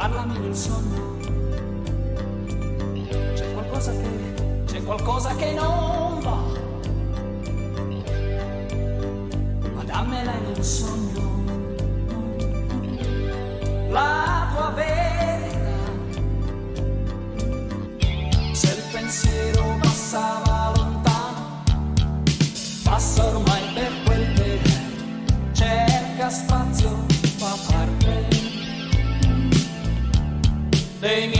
parlami del sonno. C'è qualcosa che, c'è qualcosa che non va. Ma dammela in un sogno. They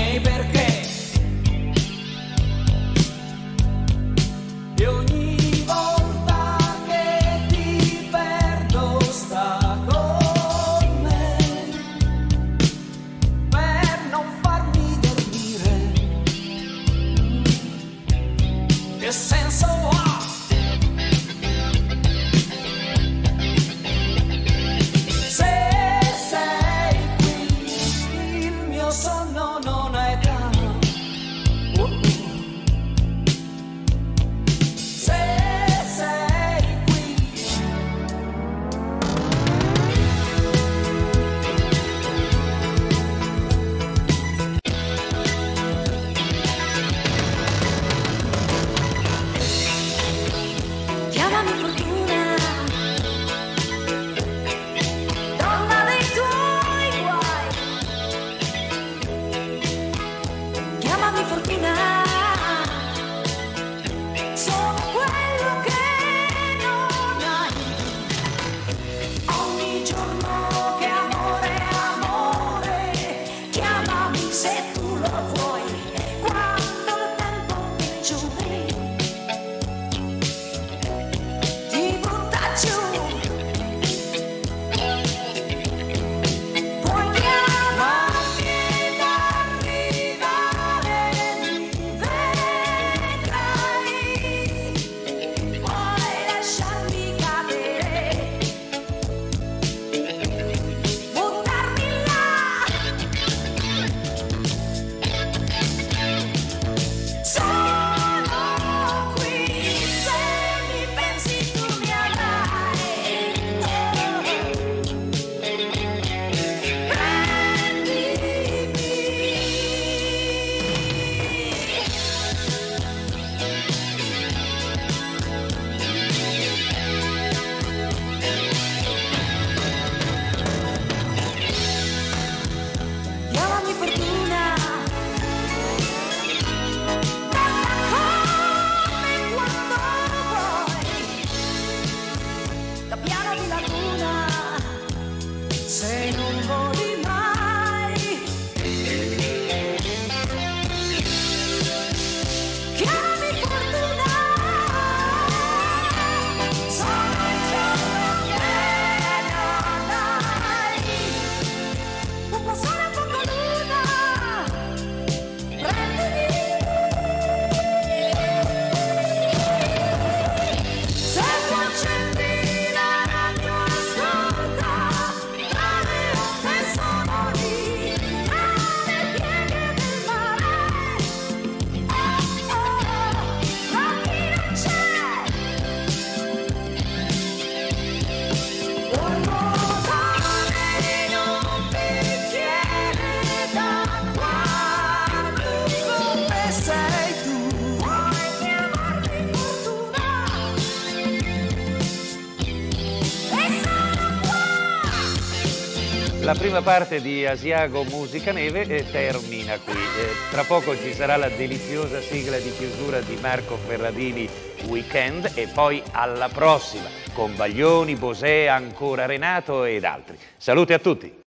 La prima parte di Asiago Musica Neve eh, termina qui. Eh, tra poco ci sarà la deliziosa sigla di chiusura di Marco Ferradini Weekend e poi alla prossima con Baglioni, Bosè, ancora Renato ed altri. Salute a tutti!